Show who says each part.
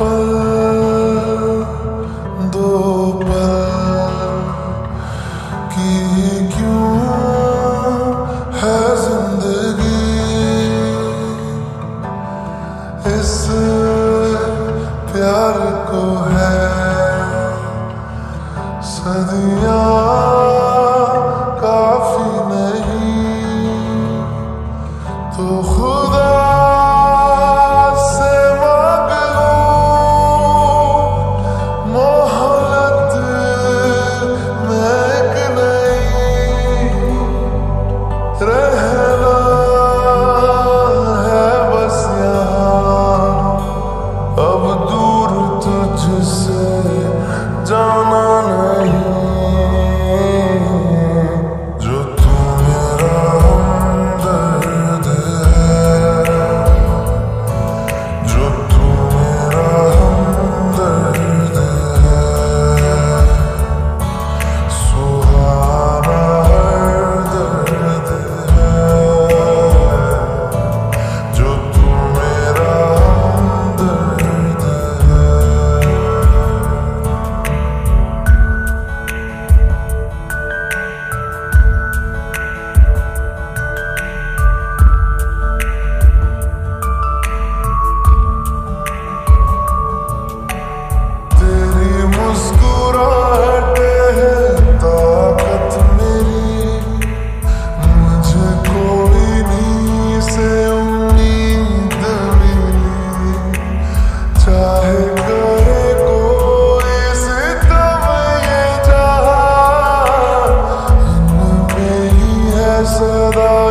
Speaker 1: पल की क्यों है ज़िंदगी इस प्यार को है सदिया? blessed are